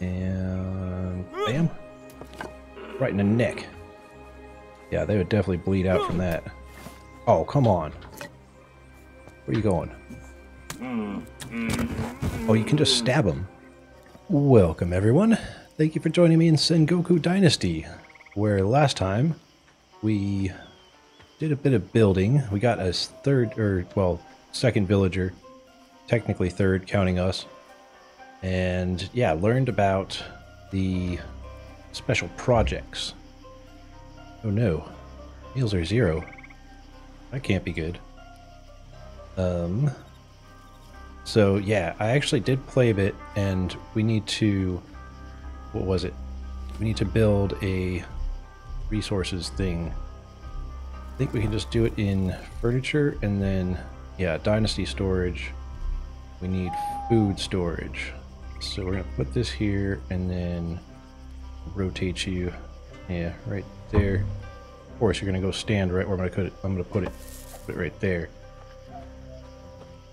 And bam. Right in the neck. Yeah, they would definitely bleed out from that. Oh, come on. Where are you going? Oh, you can just stab them. Welcome, everyone. Thank you for joining me in Sengoku Dynasty, where last time we did a bit of building. We got a third, or, well, second villager. Technically third, counting us. And, yeah, learned about the special projects. Oh no. Meals are zero. That can't be good. Um, so yeah, I actually did play a bit, and we need to. What was it? We need to build a resources thing. I think we can just do it in furniture, and then yeah, dynasty storage. We need food storage. So we're gonna put this here, and then rotate you. Yeah, right there. Of course, you're gonna go stand right where I'm gonna put it. I'm gonna put it, put it right there.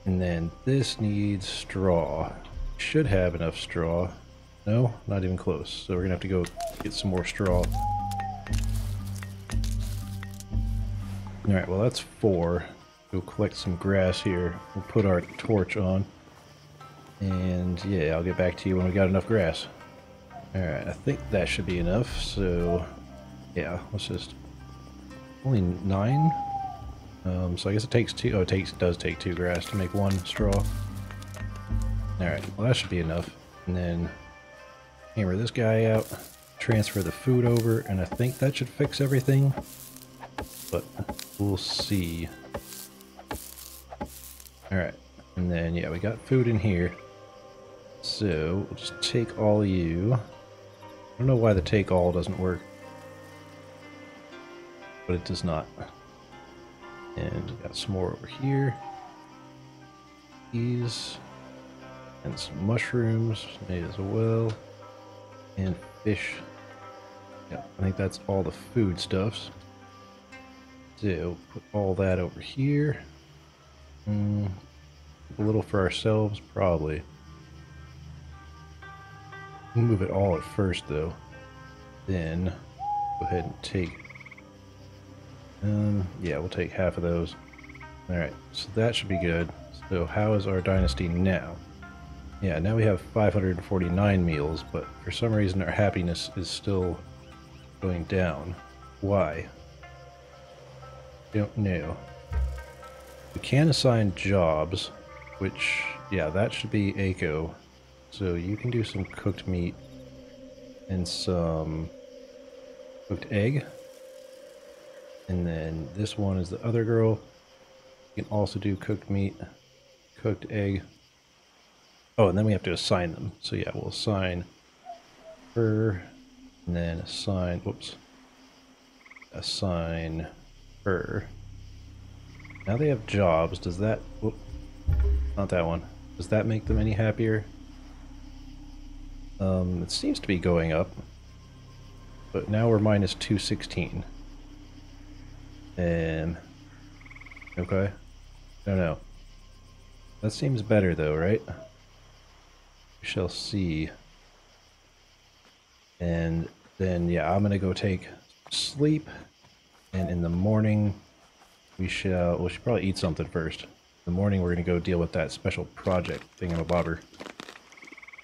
And then this needs straw. Should have enough straw. No, not even close. So we're gonna have to go get some more straw. Alright, well that's four. Go collect some grass here. We'll put our torch on. And yeah, I'll get back to you when we got enough grass. Alright, I think that should be enough. So yeah, let's just... Only nine? Um, so I guess it takes two. Oh, it takes does take two grass to make one straw. All right, well that should be enough. And then hammer this guy out, transfer the food over, and I think that should fix everything. But we'll see. All right, and then yeah, we got food in here. So we'll just take all you. I don't know why the take all doesn't work, but it does not. And got some more over here. These. And some mushrooms made as well. And fish. Yeah, I think that's all the food stuffs. So, put all that over here. Mm, a little for ourselves, probably. Move it all at first, though. Then, go ahead and take um, yeah, we'll take half of those. Alright, so that should be good. So how is our dynasty now? Yeah, now we have 549 meals, but for some reason our happiness is still going down. Why? Don't know. We can assign jobs, which, yeah, that should be Eiko. So you can do some cooked meat and some cooked egg. And then this one is the other girl. You can also do cooked meat, cooked egg. Oh, and then we have to assign them. So yeah, we'll assign her, and then assign, whoops, assign her. Now they have jobs. Does that, whoop, not that one. Does that make them any happier? Um, it seems to be going up. But now we're minus 216. Um, okay. No, no. That seems better though, right? We shall see. And then, yeah, I'm gonna go take sleep. And in the morning, we shall, we should probably eat something first. In the morning, we're gonna go deal with that special project thing I'm a thingamabobber.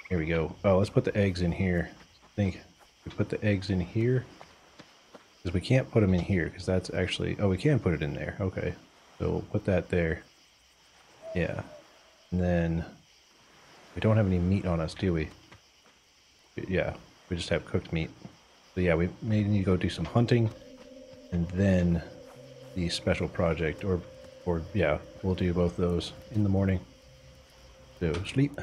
Here we go. Oh, let's put the eggs in here. I think we put the eggs in here. Because we can't put them in here, because that's actually... Oh, we can put it in there. Okay. So we'll put that there. Yeah. And then... We don't have any meat on us, do we? Yeah. We just have cooked meat. So yeah, we may need to go do some hunting. And then the special project. Or, or yeah, we'll do both those in the morning. So sleep.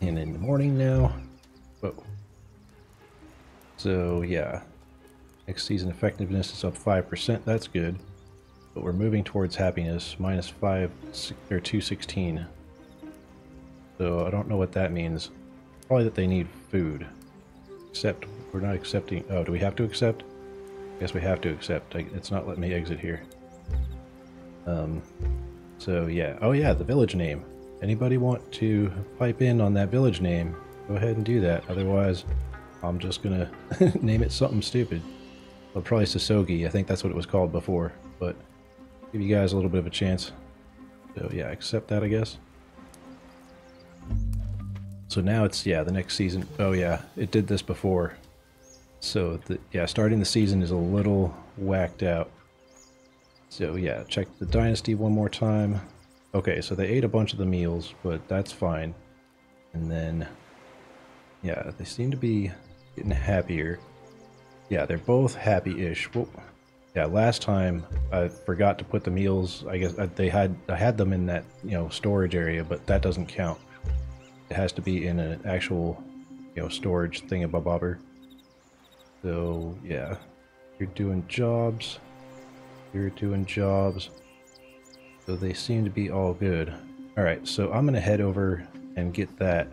And in the morning now. Whoa. So yeah, next season effectiveness is up 5%, that's good. But we're moving towards happiness, minus 5, or 216. So I don't know what that means. Probably that they need food. Except, we're not accepting, oh, do we have to accept? I guess we have to accept, it's not letting me exit here. Um, so yeah, oh yeah, the village name. Anybody want to pipe in on that village name, go ahead and do that. Otherwise, I'm just gonna name it something stupid. Well, probably Sasogi. I think that's what it was called before, but give you guys a little bit of a chance. So yeah, accept that, I guess. So now it's, yeah, the next season. Oh yeah, it did this before. So the, yeah, starting the season is a little whacked out. So yeah, check the dynasty one more time. Okay, so they ate a bunch of the meals, but that's fine. And then, yeah, they seem to be getting happier. Yeah, they're both happy-ish. Yeah, last time I forgot to put the meals. I guess uh, they had I had them in that you know storage area, but that doesn't count. It has to be in an actual you know storage thingamabobber. So yeah, you're doing jobs. You're doing jobs. So they seem to be all good. Alright, so I'm going to head over and get that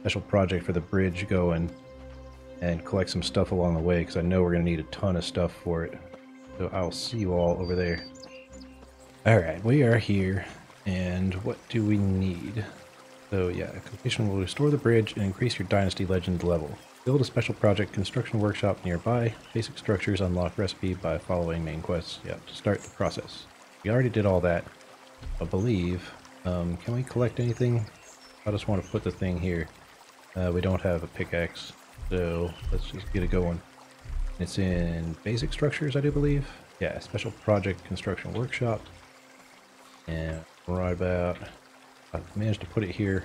special project for the bridge going and collect some stuff along the way because I know we're going to need a ton of stuff for it. So I'll see you all over there. Alright, we are here. And what do we need? So yeah, completion will restore the bridge and increase your Dynasty Legend level. Build a special project construction workshop nearby. Basic structures unlock recipe by following main quests. To start the process. We already did all that, I believe. Um, can we collect anything? I just want to put the thing here. Uh, we don't have a pickaxe, so let's just get it going. It's in basic structures, I do believe. Yeah, special project construction workshop. And right about, I managed to put it here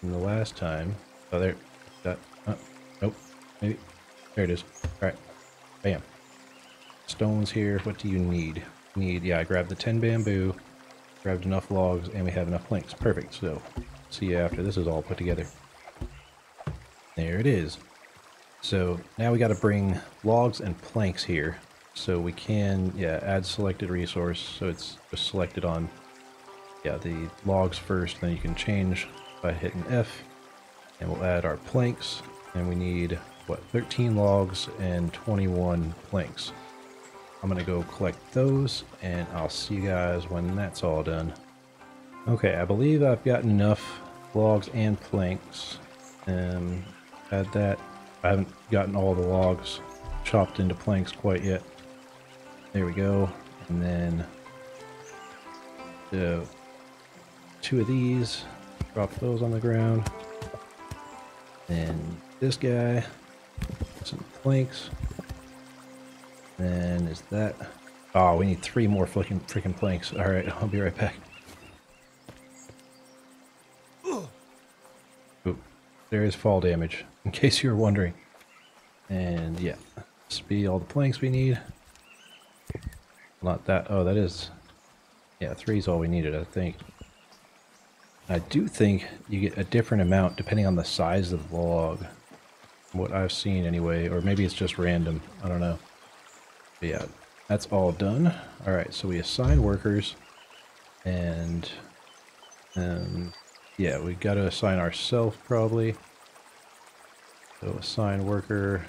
from the last time. Oh, there, that, uh, nope, maybe, there it is. All right, bam. Stones here, what do you need? Need, yeah, I grabbed the 10 bamboo, grabbed enough logs, and we have enough planks. Perfect, so see you after this is all put together. There it is. So now we got to bring logs and planks here. So we can, yeah, add selected resource. So it's just selected on, yeah, the logs first. Then you can change by hitting F. And we'll add our planks. And we need, what, 13 logs and 21 planks. I'm going to go collect those. And I'll see you guys when that's all done. Okay, I believe I've got enough logs and planks. and add that I haven't gotten all the logs chopped into planks quite yet. There we go. And then the two of these, drop those on the ground. And this guy, some planks. Then is that... Oh, we need three more freaking freaking planks. All right, I'll be right back. Ooh, there is fall damage, in case you're wondering. And yeah, this be all the planks we need. Not that, oh, that is, yeah, three is all we needed, I think. I do think you get a different amount depending on the size of the log. What I've seen anyway, or maybe it's just random, I don't know. But yeah, that's all done. Alright, so we assign workers, and um, yeah, we got to assign ourselves probably. So assign worker.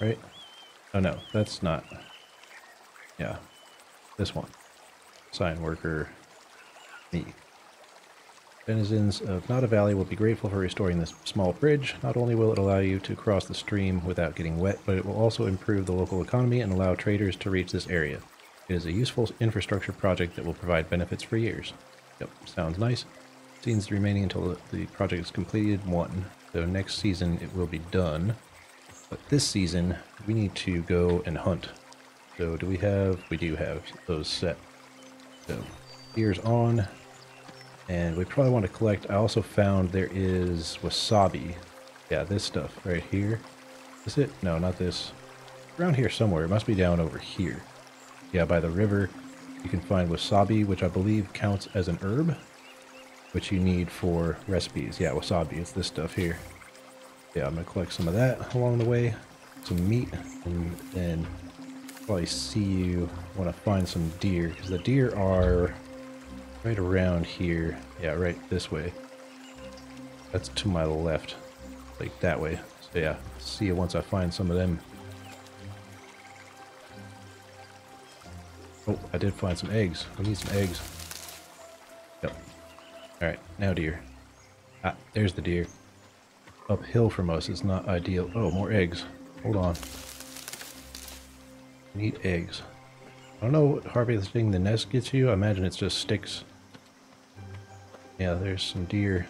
Right? Oh no, that's not. Yeah, this one. Assign worker. Me. Denizens of Nada Valley will be grateful for restoring this small bridge. Not only will it allow you to cross the stream without getting wet, but it will also improve the local economy and allow traders to reach this area. It is a useful infrastructure project that will provide benefits for years. Yep, sounds nice. Seasons remaining until the project is completed, one. So next season it will be done. But this season, we need to go and hunt. So do we have, we do have those set. So here's on. And we probably want to collect, I also found there is wasabi. Yeah, this stuff right here. Is it? No, not this. Around here somewhere. It must be down over here. Yeah, by the river. You can find wasabi, which I believe counts as an herb, which you need for recipes. Yeah, wasabi, it's this stuff here. Yeah, I'm going to collect some of that along the way, some meat, and then probably see you when I find some deer, because the deer are right around here. Yeah, right this way. That's to my left, like that way. So yeah, see you once I find some of them. Oh, I did find some eggs. I need some eggs. Yep. Alright, now deer. Ah, there's the deer. Uphill from us is not ideal. Oh, more eggs. Hold on. Need eggs. I don't know what harvesting the nest gets you. I imagine it's just sticks. Yeah, there's some deer.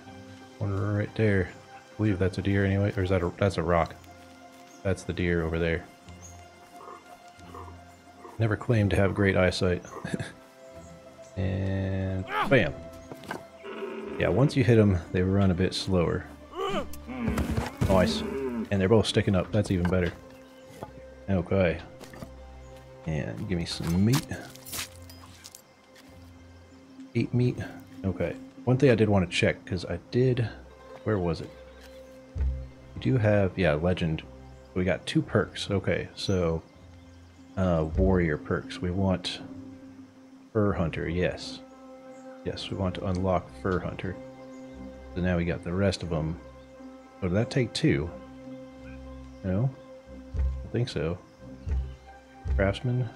One right there. I believe that's a deer anyway. Or is that a, that's a rock? That's the deer over there. Never claimed to have great eyesight. and bam. Yeah, once you hit them, they run a bit slower. Nice. And they're both sticking up. That's even better. Okay. And give me some meat. Eat meat. Okay. One thing I did want to check, because I did... Where was it? We do have... Yeah, legend. We got two perks. Okay, so... Uh, warrior perks. We want... Fur Hunter, yes. Yes, we want to unlock Fur Hunter. So now we got the rest of them. Oh, did that take two? No? I think so. Craftsman.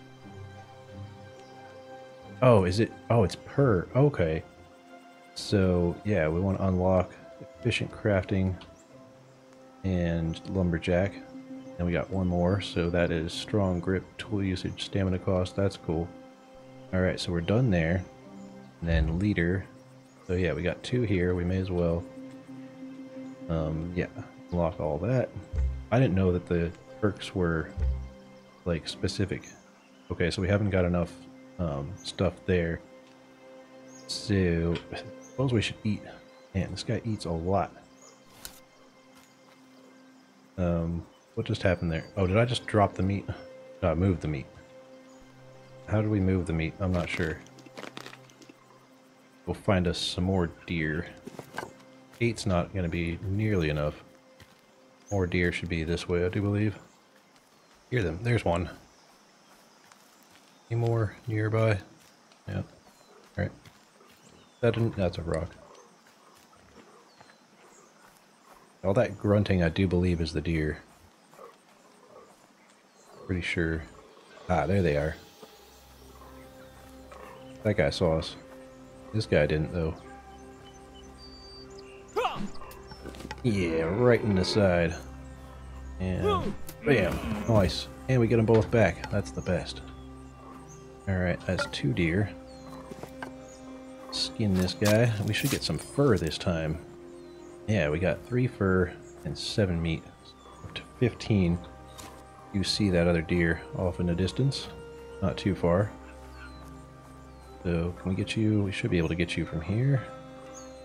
Oh, is it? Oh, it's per. Okay. So, yeah, we want to unlock efficient crafting and lumberjack. And we got one more, so that is strong grip, tool usage, stamina cost. That's cool. Alright, so we're done there. And then leader. So yeah, we got two here. We may as well, um, yeah, unlock all that. I didn't know that the perks were like specific. Okay, so we haven't got enough um, stuff there. So, suppose we should eat. Man, this guy eats a lot. Um, what just happened there? Oh, did I just drop the meat? No, I moved the meat. How do we move the meat? I'm not sure. We'll find us some more deer. Eight's not going to be nearly enough. More deer should be this way, I do believe. Hear them. There's one. Any more nearby? Yeah. That didn't, that's a rock. All that grunting I do believe is the deer. Pretty sure. Ah, there they are. That guy saw us. This guy didn't, though. Yeah, right in the side. And bam. Nice. And we get them both back. That's the best. Alright, that's two deer. Skin this guy. We should get some fur this time. Yeah, we got three fur and seven meat. Up to 15. You see that other deer off in the distance. Not too far. So, can we get you? We should be able to get you from here.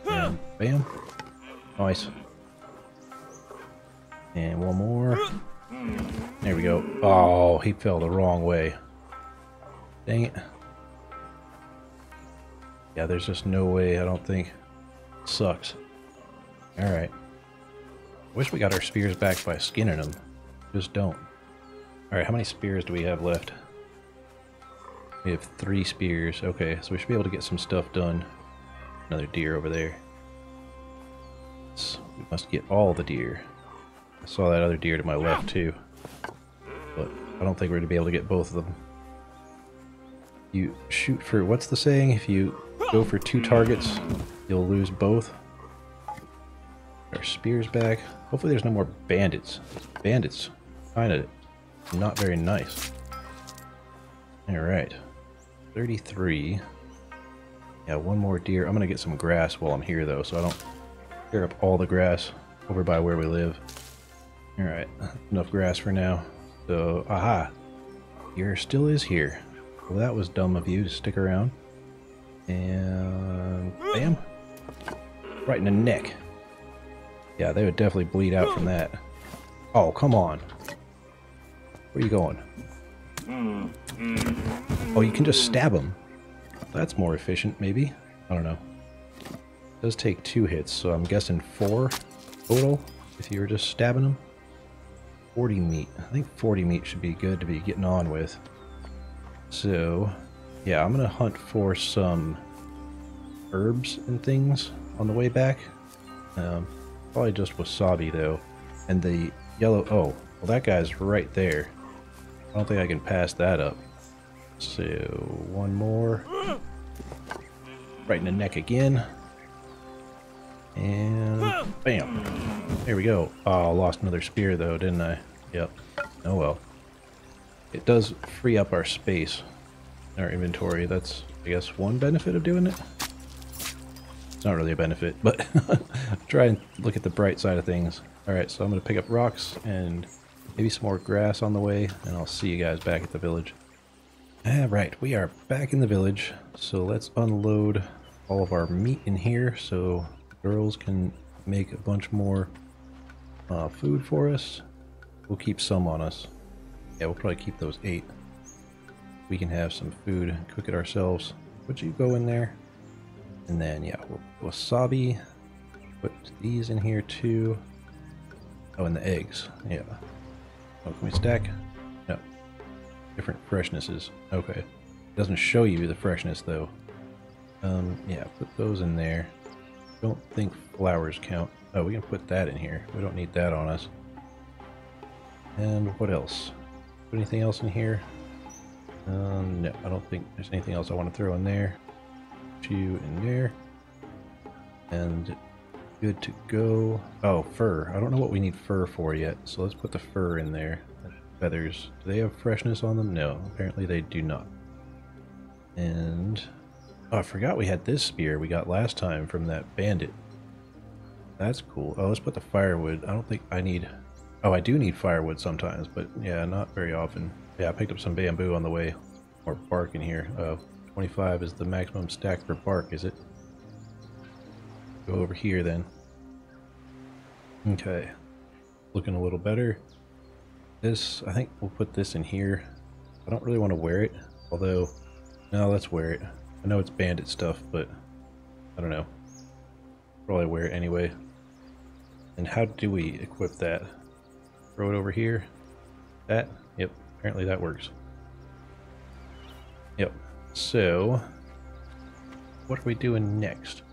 And bam. Nice. And one more. There we go. Oh, he fell the wrong way. Dang it. Yeah, there's just no way, I don't think. Sucks. Alright. Wish we got our spears back by skinning them. Just don't. Alright, how many spears do we have left? We have three spears. Okay, so we should be able to get some stuff done. Another deer over there. We must get all the deer. I saw that other deer to my left too. But I don't think we're going to be able to get both of them. You shoot for, what's the saying? If you go for two targets, you'll lose both. Our spears back. Hopefully there's no more bandits. Bandits, kind of not very nice. Alright. 33. Yeah, one more deer. I'm going to get some grass while I'm here, though, so I don't tear up all the grass over by where we live. Alright, enough grass for now. So, aha! Deer still is here. Well, that was dumb of you to stick around. And... bam! Right in the neck. Yeah, they would definitely bleed out from that. Oh, come on. Where are you going? Oh, you can just stab them. That's more efficient, maybe? I don't know. It does take two hits, so I'm guessing four total if you were just stabbing them. 40 meat. I think 40 meat should be good to be getting on with. So, yeah, I'm to hunt for some herbs and things on the way back. Um, probably just wasabi, though. And the yellow... Oh, well, that guy's right there. I don't think I can pass that up. So, one more. Right in the neck again. And bam. There we go. Oh, lost another spear though, didn't I? Yep. Oh well. It does free up our space our inventory. That's, I guess, one benefit of doing it. It's not really a benefit, but try and look at the bright side of things. Alright, so I'm going to pick up rocks and maybe some more grass on the way, and I'll see you guys back at the village. Alright, we are back in the village, so let's unload all of our meat in here so girls can make a bunch more uh, food for us. We'll keep some on us. Yeah, we'll probably keep those eight. We can have some food, cook it ourselves. Would you go in there? And then, yeah, wasabi. Put these in here too. Oh, and the eggs. Yeah. Oh, can we stack? No. Different freshnesses. Okay. Doesn't show you the freshness though. Um, yeah, put those in there. Don't think flowers count. Oh, we can put that in here. We don't need that on us. And what else? Put anything else in here? Um, no, I don't think there's anything else I want to throw in there. Two in there. And good to go. Oh, fur. I don't know what we need fur for yet, so let's put the fur in there. Feathers. Do they have freshness on them? No, apparently they do not. And... Oh, I forgot we had this spear we got last time from that bandit. That's cool. Oh, let's put the firewood. I don't think I need... Oh, I do need firewood sometimes, but yeah, not very often. Yeah, I picked up some bamboo on the way. Or bark in here. Uh, 25 is the maximum stack for bark, is it? Go over here then. Okay. Looking a little better. This, I think we'll put this in here. I don't really want to wear it, although, no, let's wear it. I know it's bandit stuff, but I don't know. Probably wear it anyway. And how do we equip that? Throw it over here? That? Yep, apparently that works. Yep. So, what are we doing next?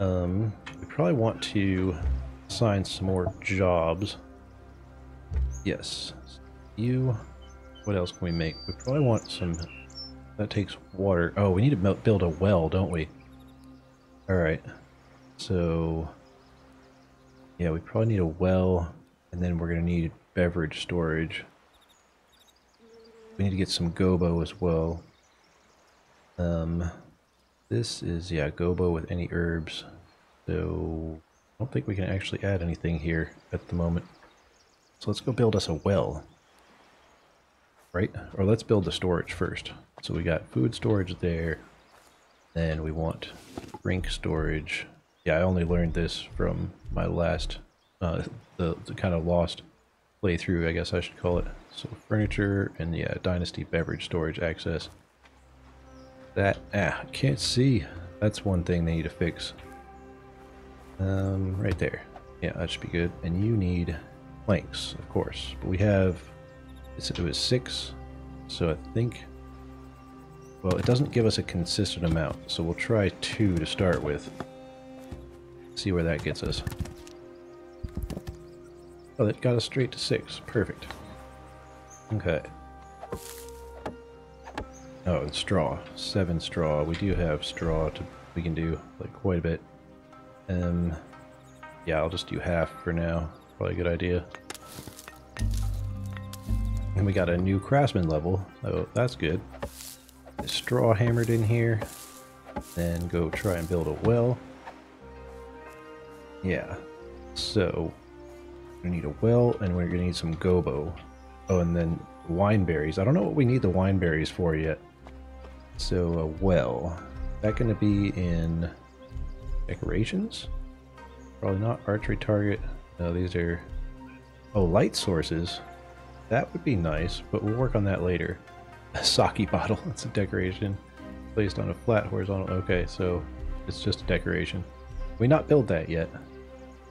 Um, we probably want to assign some more jobs. Yes. You. What else can we make? We probably want some... That takes water. Oh, we need to build a well, don't we? Alright. So... Yeah, we probably need a well, and then we're going to need beverage storage. We need to get some gobo as well. Um, this is, yeah, gobo with any herbs. So, I don't think we can actually add anything here at the moment. So let's go build us a well. Right? Or let's build the storage first. So we got food storage there. Then we want drink storage. Yeah, I only learned this from my last, uh, the, the kind of lost playthrough, I guess I should call it. So furniture and yeah, dynasty beverage storage access. That, ah, can't see. That's one thing they need to fix. Um, right there. Yeah, that should be good. And you need planks, of course. But we have, it was six, so I think, well, it doesn't give us a consistent amount, so we'll try two to start with. See where that gets us. Oh, that got us straight to six. Perfect. Okay. Oh, it's straw. Seven straw. We do have straw to we can do like quite a bit. Um yeah, I'll just do half for now. Probably a good idea. And we got a new craftsman level, so that's good. Straw hammered in here. Then go try and build a well. Yeah. So we need a well and we're gonna need some gobo. Oh, and then wine berries. I don't know what we need the wine berries for yet. So, a well. Is that going to be in decorations? Probably not. Archery target. No, these are... Oh, light sources. That would be nice, but we'll work on that later. A sake bottle. That's a decoration. Placed on a flat horizontal... Okay, so it's just a decoration. We not build that yet.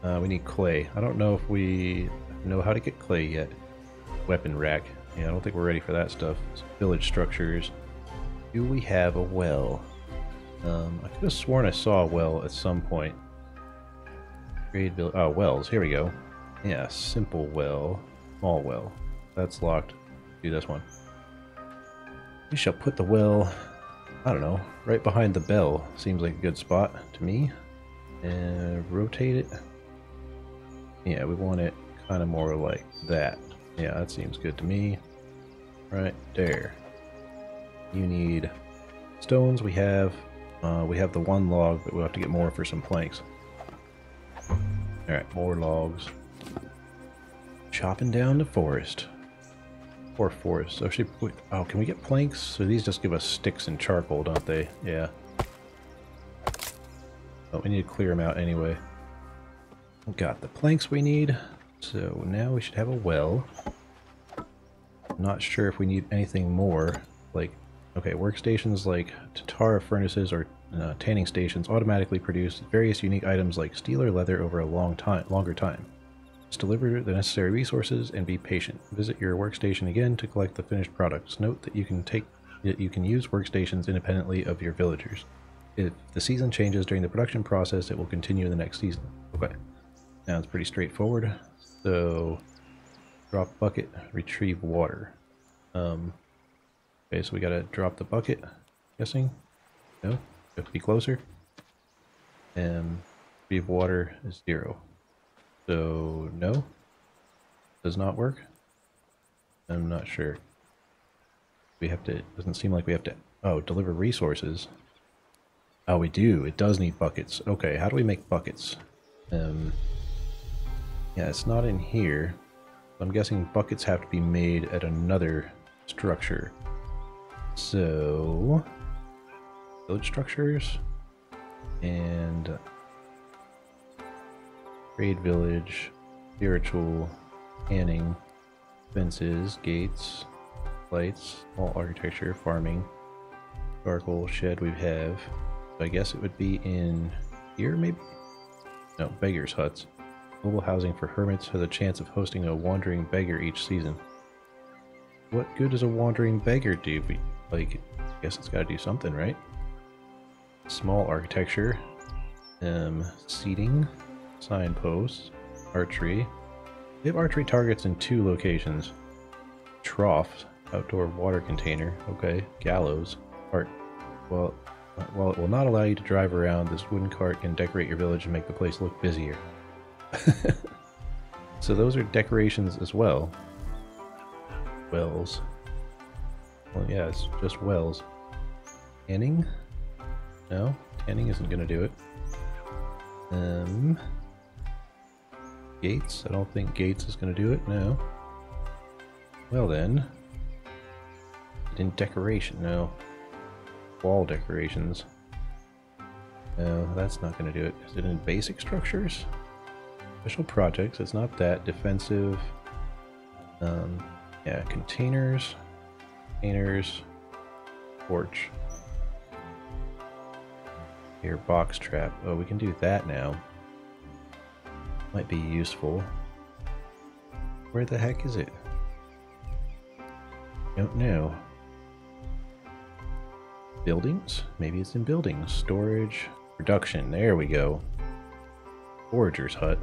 Uh, we need clay. I don't know if we know how to get clay yet. Weapon rack. Yeah, I don't think we're ready for that stuff. Village structures. Do we have a well? Um, I could have sworn I saw a well at some point. Trade bill. Oh, wells. Here we go. Yeah, simple well. Small well. That's locked. Do this one. We shall put the well, I don't know, right behind the bell. Seems like a good spot to me. And rotate it. Yeah, we want it kind of more like that. Yeah, that seems good to me. Right there. You need stones. We have uh, we have the one log, but we'll have to get more for some planks. Alright, more logs. Chopping down the forest. Poor forest. Should we, oh, can we get planks? So these just give us sticks and charcoal, don't they? Yeah. But oh, we need to clear them out anyway. Got the planks we need. So now we should have a well. Not sure if we need anything more. Like, okay, workstations like Tatara furnaces or uh, tanning stations automatically produce various unique items like steel or leather over a long time, longer time. Just deliver the necessary resources and be patient. Visit your workstation again to collect the finished products. Note that you can take that you can use workstations independently of your villagers. If the season changes during the production process, it will continue in the next season. Okay. Now it's pretty straightforward. So, drop bucket, retrieve water. Um, okay, so we gotta drop the bucket, guessing? No? Have to be closer. And retrieve water is zero. So, no? Does not work? I'm not sure. We have to, doesn't seem like we have to, oh, deliver resources. Oh, we do. It does need buckets. Okay, how do we make buckets? Um, yeah, it's not in here. I'm guessing buckets have to be made at another structure. So, village structures and trade village, spiritual, canning, fences, gates, lights, all architecture, farming, charcoal, shed we have. I guess it would be in here, maybe? No, beggars' huts. Mobile housing for hermits has a chance of hosting a wandering beggar each season. What good does a wandering beggar do? Like, I guess it's got to do something, right? Small architecture. Um, seating. Signposts. Archery. They have archery targets in two locations. Trough. Outdoor water container. Okay. Gallows. Art. Well, while it will not allow you to drive around, this wooden cart can decorate your village and make the place look busier. so those are decorations as well. Wells. Well, yeah, it's just wells. Tanning? No, tanning isn't going to do it. Um, gates? I don't think gates is going to do it, no. Well then, in decoration, no wall decorations. No, that's not going to do it. Is it in basic structures? Special projects, it's not that. Defensive. Um, yeah, containers. Containers. Porch. Here, box trap. Oh, we can do that now. Might be useful. Where the heck is it? Don't know. Buildings? Maybe it's in buildings. Storage. Production. There we go. Forager's hut.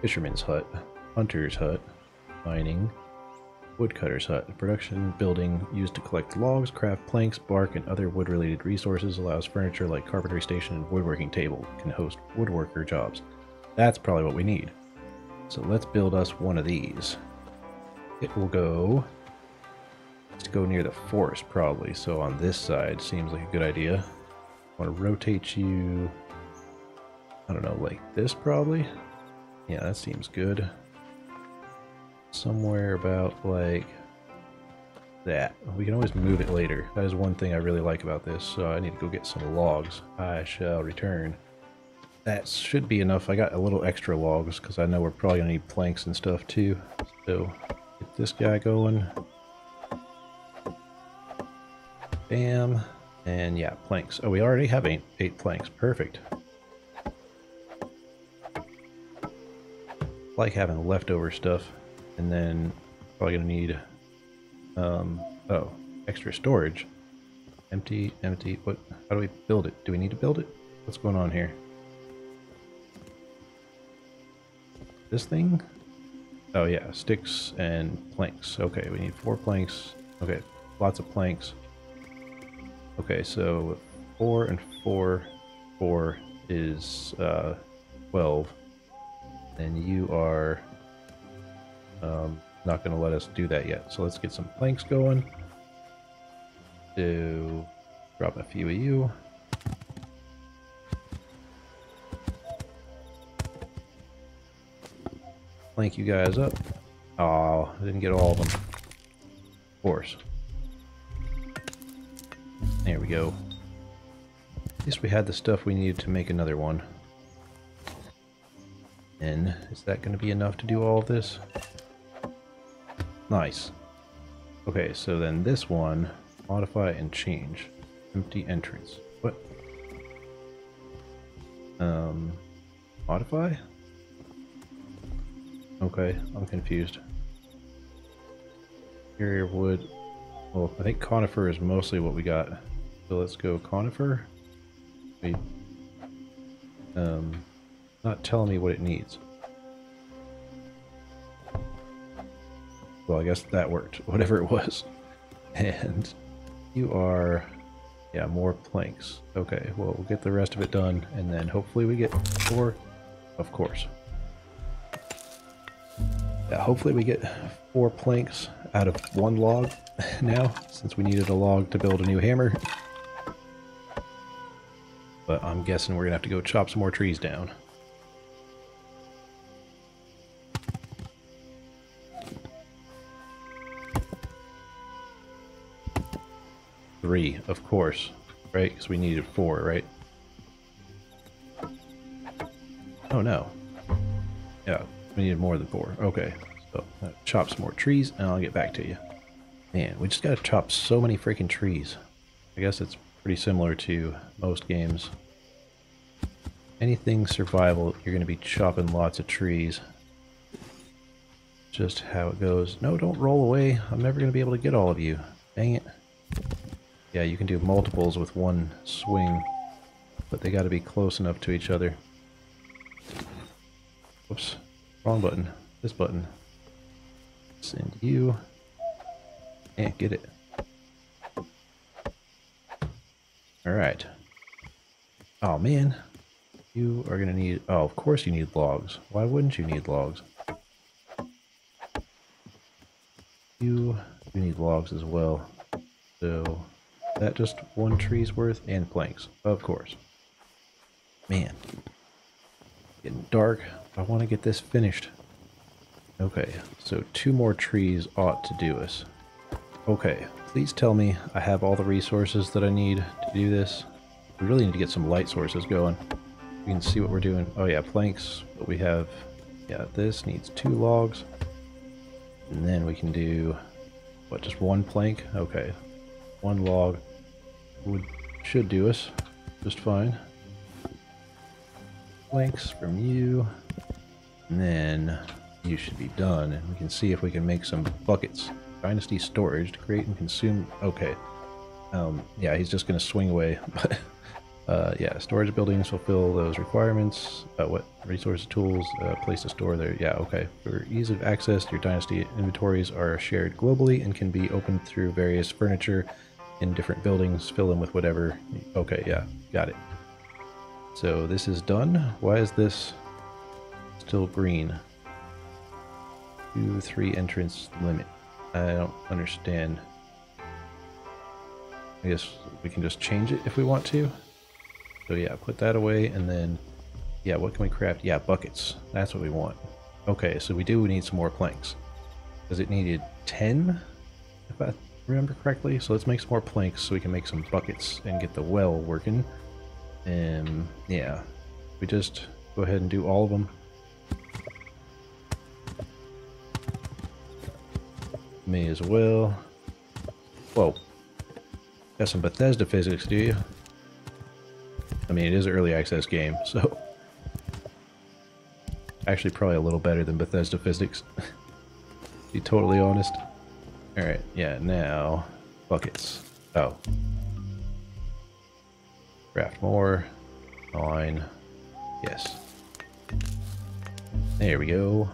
Fisherman's hut. Hunter's hut. Mining. Woodcutter's hut. Production building used to collect logs, craft planks, bark, and other wood-related resources. Allows furniture like carpentry station and woodworking table. Can host woodworker jobs. That's probably what we need. So let's build us one of these. It will go to go near the forest, probably. So on this side seems like a good idea. I want to rotate you, I don't know, like this probably? Yeah, that seems good. Somewhere about like that. We can always move it later. That is one thing I really like about this. So I need to go get some logs. I shall return. That should be enough. I got a little extra logs because I know we're probably going to need planks and stuff too. So get this guy going. Bam. And yeah, planks. Oh, we already have eight, eight planks. Perfect. Like having leftover stuff. And then probably to need, um, oh, extra storage. Empty, empty. What? How do we build it? Do we need to build it? What's going on here? This thing? Oh yeah, sticks and planks. Okay, we need four planks. Okay, lots of planks. Okay, so four and four, four is uh, 12. And you are um, not going to let us do that yet. So let's get some planks going. So drop a few of you. Plank you guys up. Oh, I didn't get all of them. Of course. There we go. At least we had the stuff we needed to make another one. And is that going to be enough to do all of this? Nice. Okay, so then this one, modify and change. Empty entrance. What? Um, modify? Okay, I'm confused. Interior wood. Well, I think conifer is mostly what we got. So let's go conifer. Wait. Um, not telling me what it needs. Well, I guess that worked, whatever it was. And you are, yeah, more planks. Okay, well, we'll get the rest of it done, and then hopefully we get four, of course. Yeah, hopefully we get four planks out of one log now, since we needed a log to build a new hammer. But I'm guessing we're going to have to go chop some more trees down. Three, of course, right? Because we needed four, right? Oh no. Yeah, we needed more than four. Okay, so uh, chop some more trees and I'll get back to you. Man, we just gotta chop so many freaking trees. I guess it's pretty similar to most games. Anything survival, you're gonna be chopping lots of trees. Just how it goes. No, don't roll away. I'm never gonna be able to get all of you. Yeah, you can do multiples with one swing, but they gotta be close enough to each other. Whoops. Wrong button. This button. Send you. Can't get it. Alright. Oh man. You are gonna need... Oh, of course you need logs. Why wouldn't you need logs? You, you need logs as well. So, that just one tree's worth and planks, of course. Man. Getting dark. I want to get this finished. Okay, so two more trees ought to do us. Okay, please tell me I have all the resources that I need to do this. We really need to get some light sources going. We can see what we're doing. Oh yeah, planks, but we have, yeah, this needs two logs. And then we can do, what, just one plank? Okay, one log would should do us just fine. Planks from you. And then you should be done. And we can see if we can make some buckets. Dynasty storage to create and consume. Okay. Um, yeah, he's just going to swing away. But uh, yeah, storage buildings fulfill those requirements. Uh, what resource tools, uh, place to store there. Yeah, okay. For ease of access, your Dynasty inventories are shared globally and can be opened through various furniture in different buildings. Fill them with whatever. Okay, yeah, got it. So this is done. Why is this still green? Two, three entrance limit. I don't understand. I guess we can just change it if we want to. So yeah, put that away and then, yeah, what can we craft? Yeah, buckets. That's what we want. Okay, so we do need some more planks. Because it needed 10, if I remember correctly. So let's make some more planks so we can make some buckets and get the well working. And yeah, we just go ahead and do all of them. May as well. Whoa. Got some Bethesda physics, do you? I mean, it is an early access game, so... Actually, probably a little better than Bethesda physics. be totally honest. Alright, yeah, now... Buckets. Oh. Craft more. Line. Yes. There we go.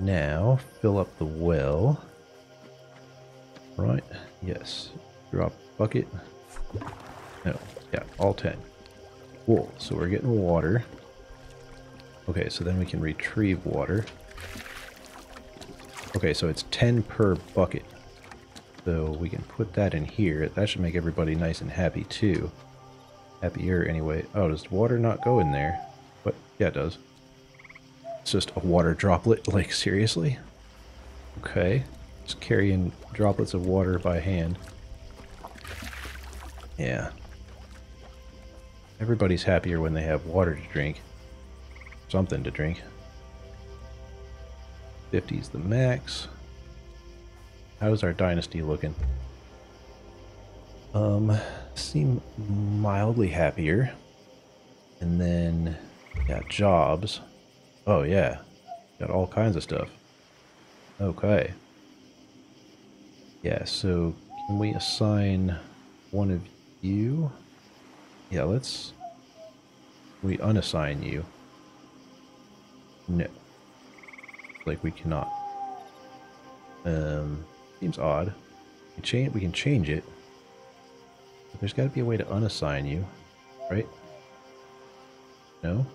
Now, fill up the well. Right, yes. Drop bucket. No, yeah, all 10. Cool, so we're getting water. Okay, so then we can retrieve water. Okay, so it's 10 per bucket. So we can put that in here. That should make everybody nice and happy too. Happier anyway. Oh, does water not go in there? But Yeah, it does. It's just a water droplet. Like, seriously? Okay. Just carrying droplets of water by hand. Yeah. Everybody's happier when they have water to drink. Something to drink. 50's the max. How's our dynasty looking? Um, seem mildly happier. And then, yeah, jobs. Oh, yeah. Got all kinds of stuff. Okay. Yeah, so can we assign one of you? Yeah, let's... We unassign you. No. Like, we cannot. Um, seems odd. We, change, we can change it. But there's got to be a way to unassign you, right? No?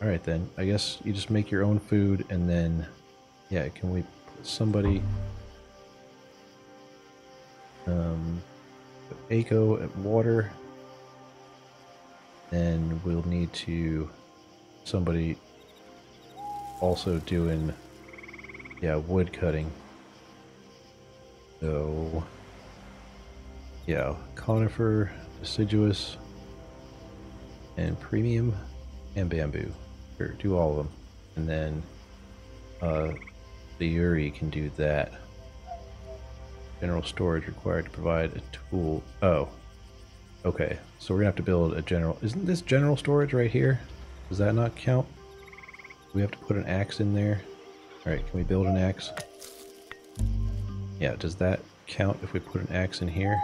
Alright then, I guess you just make your own food and then, yeah, can we put somebody, um, Echo at water, then we'll need to, somebody also doing, yeah, wood cutting. So, yeah, conifer, deciduous, and premium, and bamboo. Sure, do all of them. And then uh, the Yuri can do that. General storage required to provide a tool. Oh, okay. So we're gonna have to build a general. Isn't this general storage right here? Does that not count? We have to put an axe in there. All right, can we build an axe? Yeah, does that count if we put an axe in here?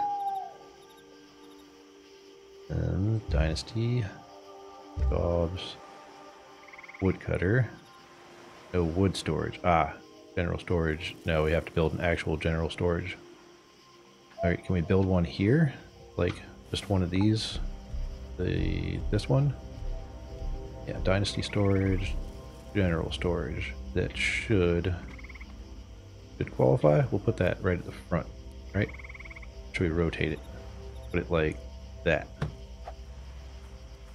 Um, dynasty, jobs, woodcutter, no wood storage. Ah, general storage. No, we have to build an actual general storage. All right, can we build one here? Like just one of these? The this one? Yeah, dynasty storage, general storage. That should should qualify. We'll put that right at the front, right? Should we rotate it? Put it like that.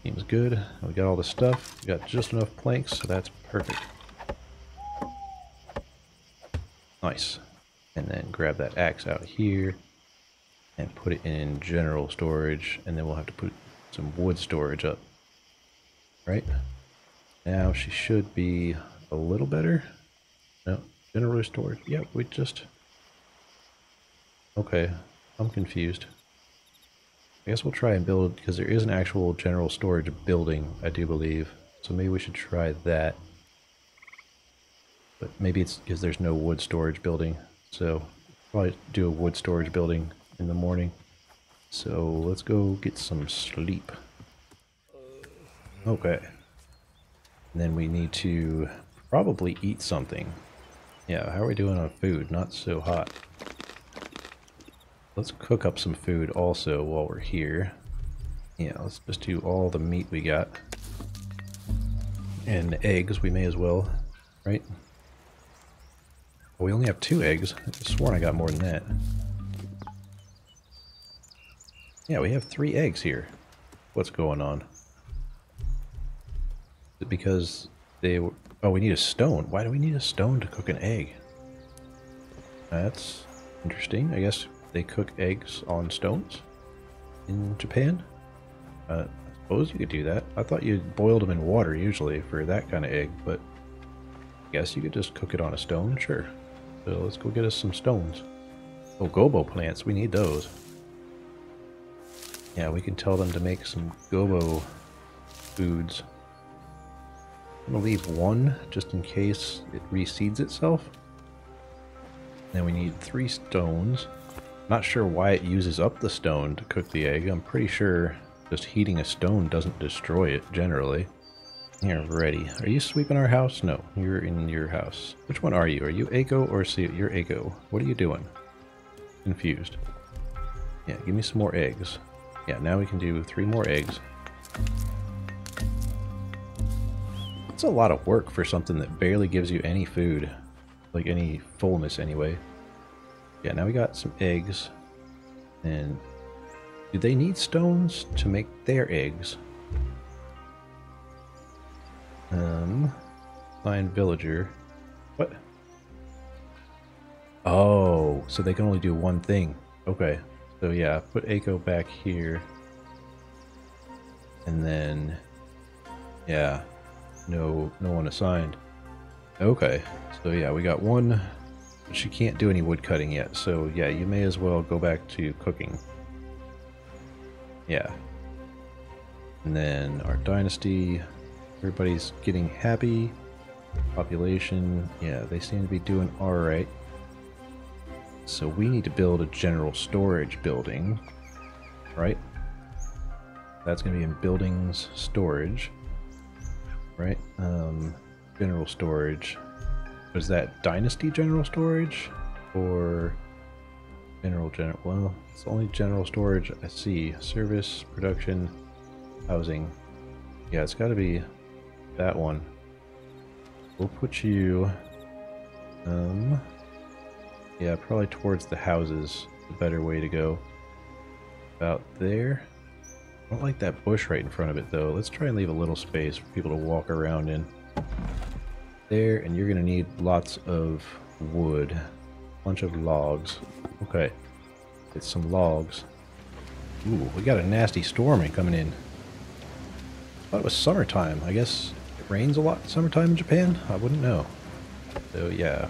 Seems good. We got all the stuff. We got just enough planks, so that's perfect. Nice. And then grab that axe out here and put it in general storage, and then we'll have to put some wood storage up. Right? Now she should be a little better. No, general storage. Yep, we just... Okay, I'm confused. I guess we'll try and build, because there is an actual general storage building, I do believe. So maybe we should try that. But maybe it's because there's no wood storage building. So probably do a wood storage building in the morning. So let's go get some sleep. Okay. And then we need to probably eat something. Yeah, how are we doing on food? Not so hot. Let's cook up some food also while we're here. Yeah, let's just do all the meat we got. And eggs, we may as well, right? we only have two eggs. I sworn I got more than that. Yeah, we have three eggs here. What's going on? Because they were... Oh, we need a stone. Why do we need a stone to cook an egg? That's interesting. I guess they cook eggs on stones in Japan. Uh, I suppose you could do that. I thought you boiled them in water usually for that kind of egg, but I guess you could just cook it on a stone. Sure. So let's go get us some stones. Oh, gobo plants. We need those. Yeah, we can tell them to make some gobo foods. I'm going to leave one just in case it reseeds itself. Then we need three stones. Not sure why it uses up the stone to cook the egg. I'm pretty sure just heating a stone doesn't destroy it generally. Here, ready. Are you sweeping our house? No, you're in your house. Which one are you? Are you Eiko or see you're Eiko? What are you doing? Confused. Yeah, give me some more eggs. Yeah, now we can do three more eggs. It's a lot of work for something that barely gives you any food. Like any fullness anyway. Yeah, now we got some eggs. And do they need stones to make their eggs? Um, find villager. What? Oh, so they can only do one thing. Okay. So yeah, put Aiko back here. And then, yeah, no, no one assigned. Okay, so yeah, we got one. She can't do any wood cutting yet, so yeah, you may as well go back to cooking. Yeah. And then our dynasty, everybody's getting happy. Population, yeah, they seem to be doing alright. So we need to build a general storage building, right? That's going to be in buildings storage, right? Um, general storage. Was that dynasty general storage or general general? Well, it's only general storage I see. Service, production, housing. Yeah, it's got to be that one. We'll put you, um, yeah, probably towards the houses. The better way to go. About there. I don't like that bush right in front of it though. Let's try and leave a little space for people to walk around in. There, and you're gonna need lots of wood. Bunch of logs. Okay. Get some logs. Ooh, we got a nasty storm coming in. thought it was summertime. I guess it rains a lot in summertime in Japan? I wouldn't know. So yeah,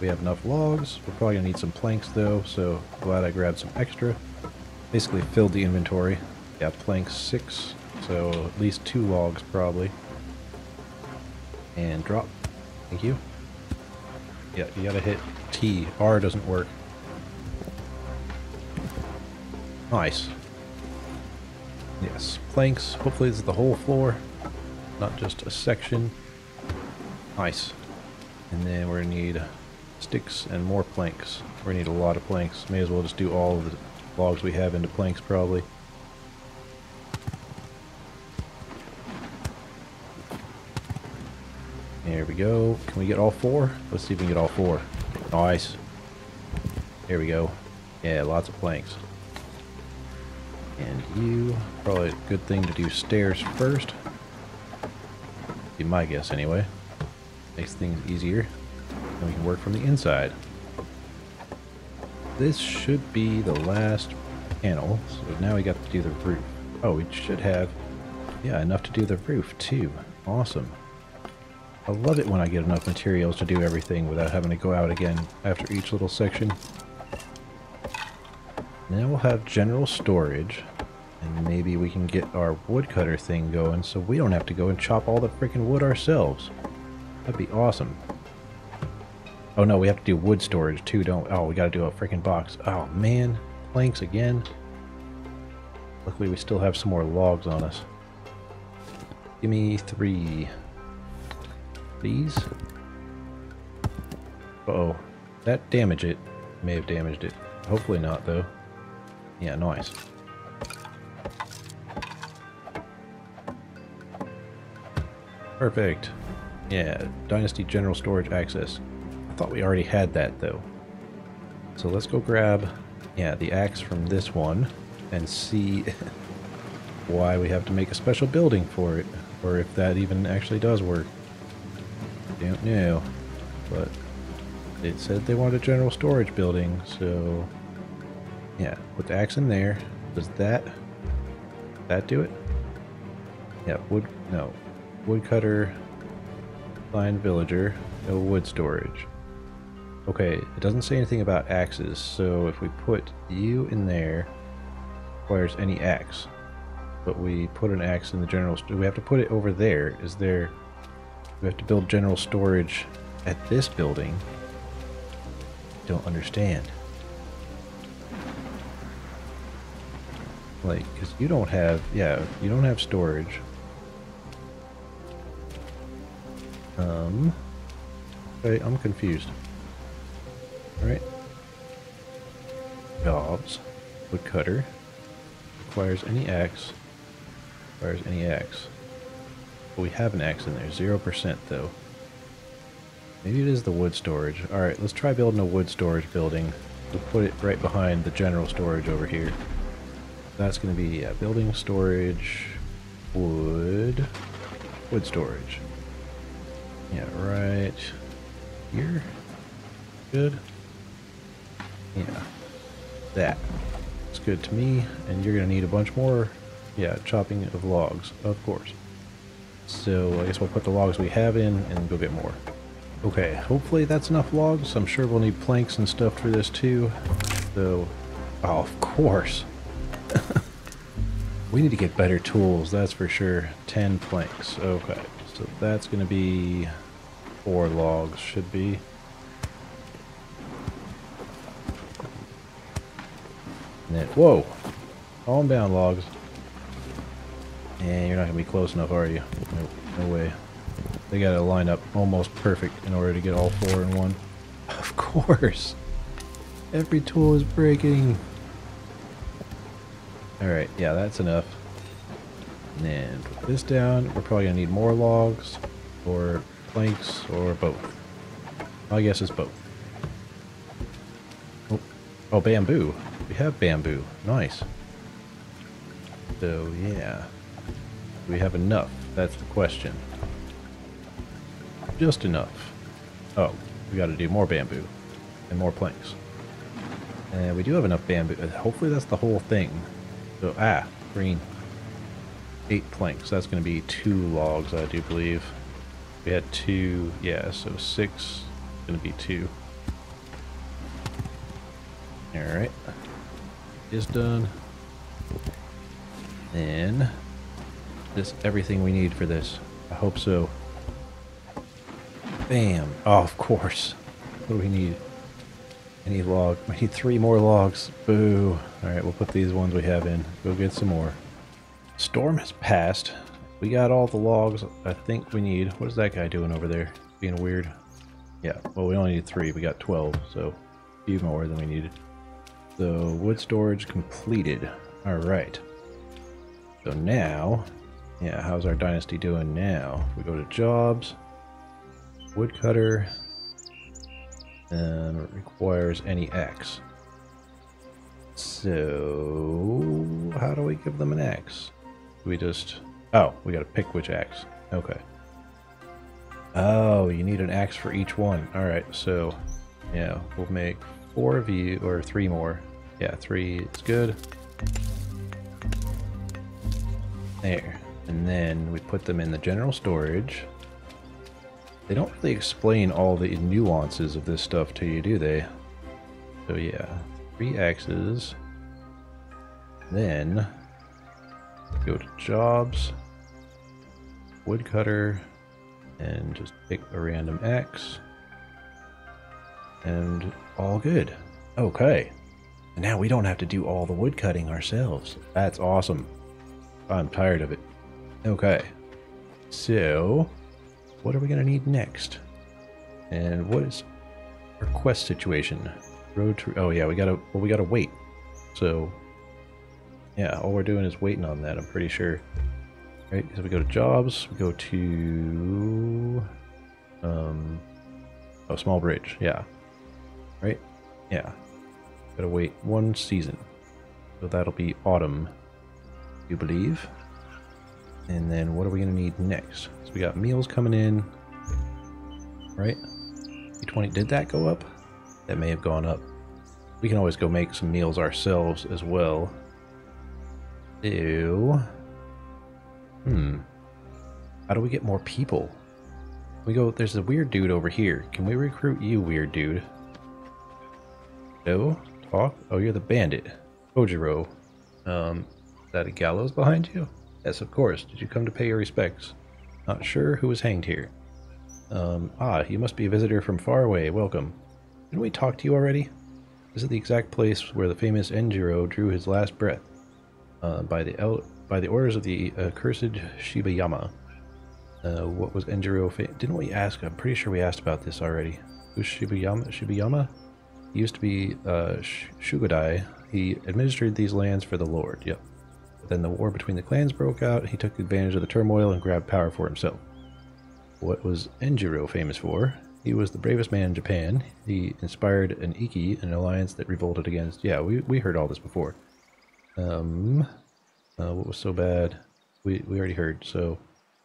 we have enough logs. We're probably gonna need some planks though, so glad I grabbed some extra. Basically filled the inventory. Yeah, planks six, so at least two logs probably. And drop. Thank you. Yeah, you gotta hit T. R doesn't work. Nice. Yes, planks. Hopefully this is the whole floor, not just a section. Nice. And then we're gonna need sticks and more planks. We need a lot of planks. May as well just do all of the logs we have into planks probably. There we go. Can we get all four? Let's see if we can get all four. Nice. There we go. Yeah, lots of planks. And you, probably a good thing to do stairs first. Be my guess anyway. Makes things easier. And we can work from the inside. This should be the last panel. So now we got to do the roof. Oh, we should have, yeah, enough to do the roof too. Awesome. I love it when I get enough materials to do everything without having to go out again after each little section. Now we'll have general storage. And maybe we can get our woodcutter thing going so we don't have to go and chop all the freaking wood ourselves. That'd be awesome. Oh no, we have to do wood storage too, don't Oh, we gotta do a freaking box. Oh man, planks again. Luckily we still have some more logs on us. Give me three. Please. Uh oh That damaged it. May have damaged it. Hopefully not though. Yeah, nice. Perfect. Yeah, Dynasty General Storage Access I thought we already had that though. So let's go grab, yeah, the axe from this one and see why we have to make a special building for it, or if that even actually does work. Don't know, but it said they wanted a general storage building, so yeah, put the axe in there. Does that, that do it? Yeah, wood, no, woodcutter, find villager, no wood storage. Okay, it doesn't say anything about axes, so if we put you in there, requires any axe. But we put an axe in the general... Do we have to put it over there? Is there... We have to build general storage at this building? Don't understand. Like, because you don't have... Yeah, you don't have storage. Um... Okay, I'm confused. Alright. Jobs. Woodcutter. Requires any axe. requires any X. But we have an X in there, 0% though. Maybe it is the wood storage. Alright, let's try building a wood storage building. We'll put it right behind the general storage over here. That's going to be yeah, building storage, wood, wood storage. Yeah, right here. Good. Yeah. That. It's good to me, and you're going to need a bunch more, yeah, chopping of logs, of course. So I guess we'll put the logs we have in and go get more. Okay, hopefully that's enough logs. I'm sure we'll need planks and stuff for this too. So, oh, of course. we need to get better tools, that's for sure. 10 planks. Okay, so that's to be four logs, should be. Then, whoa! Calm down, logs. And you're not going to be close enough, are you? Nope, no way. They got to line up almost perfect in order to get all four in one. Of course. Every tool is breaking. Alright, yeah, that's enough. And put this down. We're probably going to need more logs or planks or both. I guess it's both. Oh, oh, bamboo. We have bamboo. Nice. So, yeah. Do we have enough? That's the question. Just enough. Oh, we got to do more bamboo and more planks. And we do have enough bamboo. Uh, hopefully that's the whole thing. So, ah, green. Eight planks. That's going to be two logs, I do believe. We had two, yeah, so six going to be two. Alright. Is done. Then, this everything we need for this. I hope so. Bam. Oh, of course. What do we need? I need log. I need three more logs. Boo. Alright, we'll put these ones we have in. Go get some more. Storm has passed. We got all the logs I think we need. What is that guy doing over there? Being weird. Yeah, well, we only need three. We got 12, so a few more than we needed. So, wood storage completed. Alright. So now, yeah, how's our dynasty doing now? We go to jobs, woodcutter, and it requires any X. So, how do we give them an X? We just Oh, we gotta pick which axe. Okay. Oh, you need an axe for each one. Alright, so, yeah, we'll make four of you, or three more. Yeah, three is good. There. And then we put them in the general storage. They don't really explain all the nuances of this stuff to you, do they? So yeah, three axes. Then, go to jobs woodcutter and just pick a random axe. And all good. Okay. Now we don't have to do all the wood cutting ourselves. That's awesome. I'm tired of it. Okay. So, what are we going to need next? And what is our quest situation? Road to... Oh, yeah, we got to... Well, we got to wait. So, yeah, all we're doing is waiting on that, I'm pretty sure. Right, so we go to jobs, we go to um oh small bridge, yeah. Right? Yeah. Gotta wait one season. So that'll be autumn, you believe. And then what are we gonna need next? So we got meals coming in. Right? E20 did that go up? That may have gone up. We can always go make some meals ourselves as well. Ew. Hmm. How do we get more people? We go, there's a weird dude over here. Can we recruit you, weird dude? No? Talk? Oh, you're the bandit. Ojiro. Um, is that a gallows behind you? Yes, of course. Did you come to pay your respects? Not sure who was hanged here. Um, ah, you must be a visitor from far away. Welcome. Didn't we talk to you already? This is the exact place where the famous Enjiro drew his last breath. Uh, by the El by the orders of the accursed Shibayama. Uh, what was Enjiro Didn't we ask? I'm pretty sure we asked about this already. Who's Shibayama? Shibayama? He used to be uh, Shugodai. He administered these lands for the Lord. Yep. Then the war between the clans broke out, he took advantage of the turmoil and grabbed power for himself. What was Enjiro famous for? He was the bravest man in Japan. He inspired an Ikki, an alliance that revolted against... Yeah, we, we heard all this before. Um, uh, what was so bad? We, we already heard, so...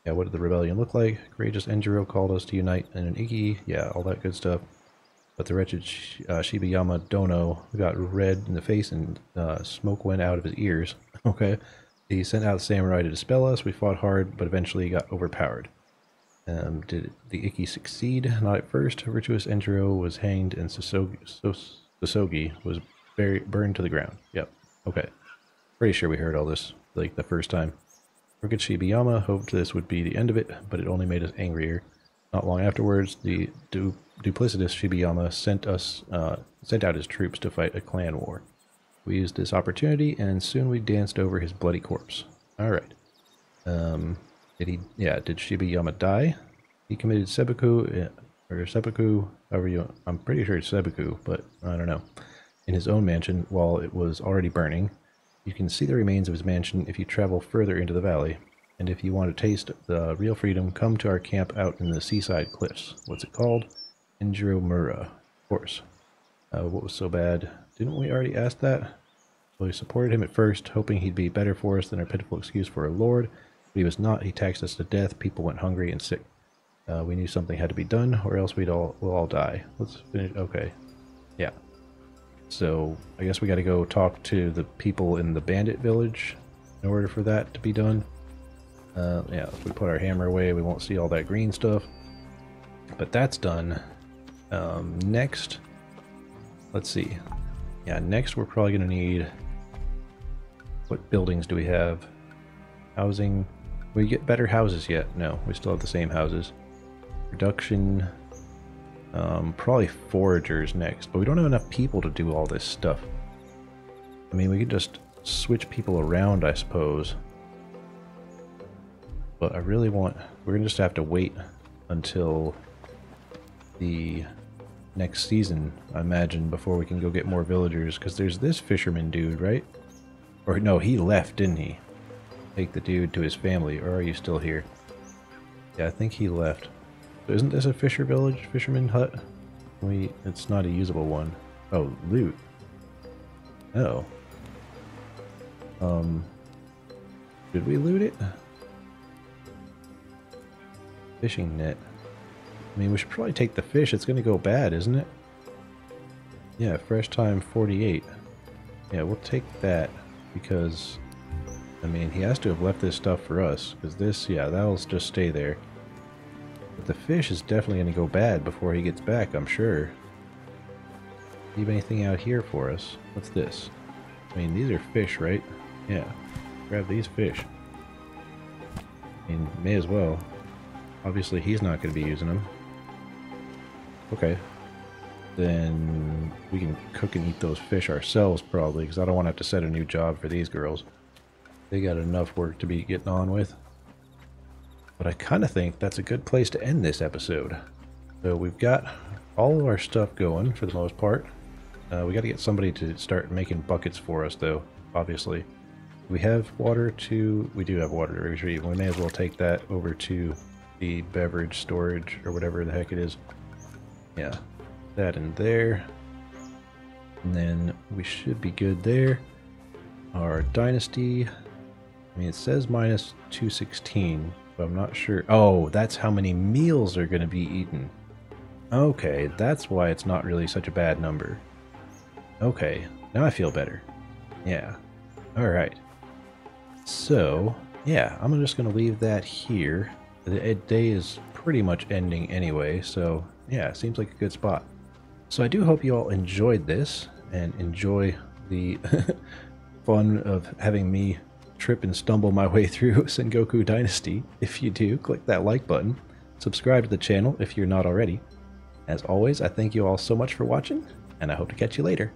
Yeah, what did the rebellion look like? Courageous Enjiro called us to unite in an Ikki. Yeah, all that good stuff. But the wretched uh, Shibayama Dono got red in the face and uh, smoke went out of his ears. okay. He sent out the samurai to dispel us. We fought hard, but eventually got overpowered. Um, did the Ikki succeed? Not at first. Virtuous Enjiro was hanged and Sasogi, Sasogi was burned to the ground. Yep. Okay. Pretty sure we heard all this, like, the first time. Crooked Shibayama hoped this would be the end of it, but it only made us angrier. Not long afterwards, the du duplicitous Shibayama sent us uh, sent out his troops to fight a clan war. We used this opportunity, and soon we danced over his bloody corpse. All right. Um, did he? Yeah. Did Shibayama die? He committed seppuku, uh, or seppuku, however you. I'm pretty sure it's seppuku, but I don't know. In his own mansion, while it was already burning, you can see the remains of his mansion if you travel further into the valley. And if you want to taste the real freedom, come to our camp out in the seaside cliffs. What's it called? Enjiromura. Of course. Uh, what was so bad? Didn't we already ask that? We supported him at first, hoping he'd be better for us than our pitiful excuse for a lord. But he was not. He taxed us to death. People went hungry and sick. Uh, we knew something had to be done, or else we'd all we'll all die. Let's finish. Okay, yeah. So I guess we got to go talk to the people in the bandit village in order for that to be done. Uh, yeah, if we put our hammer away, we won't see all that green stuff. But that's done. Um, next, let's see. Yeah, next we're probably going to need... What buildings do we have? Housing. We get better houses yet? No, we still have the same houses. Production. Um, probably foragers next, but we don't have enough people to do all this stuff. I mean, we could just switch people around, I suppose. But I really want... We're going to just have to wait until the next season, I imagine, before we can go get more villagers. Because there's this fisherman dude, right? Or no, he left, didn't he? Take the dude to his family. Or are you still here? Yeah, I think he left. So isn't this a fisher village, fisherman hut? We, it's not a usable one. Oh, loot. Oh. Um, did we loot it? Fishing net. I mean, we should probably take the fish. It's going to go bad, isn't it? Yeah, fresh time 48. Yeah, we'll take that because, I mean, he has to have left this stuff for us. Because this, yeah, that'll just stay there. But the fish is definitely going to go bad before he gets back, I'm sure. Leave anything out here for us? What's this? I mean, these are fish, right? Yeah. Grab these fish. I mean, may as well. Obviously, he's not going to be using them. Okay. Then we can cook and eat those fish ourselves, probably, because I don't want to have to set a new job for these girls. They got enough work to be getting on with. But I kind of think that's a good place to end this episode. So we've got all of our stuff going, for the most part. Uh, we got to get somebody to start making buckets for us, though, obviously. We have water to... We do have water to retrieve. We may as well take that over to the beverage storage or whatever the heck it is. Yeah, that in there. And then we should be good there. Our dynasty, I mean, it says minus 216, but I'm not sure. Oh, that's how many meals are going to be eaten. Okay, that's why it's not really such a bad number. Okay, now I feel better. Yeah. Alright. So, yeah, I'm just going to leave that here. The day is pretty much ending anyway, so yeah, seems like a good spot. So I do hope you all enjoyed this and enjoy the fun of having me trip and stumble my way through Sengoku Dynasty. If you do, click that like button. Subscribe to the channel if you're not already. As always, I thank you all so much for watching, and I hope to catch you later.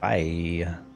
Bye.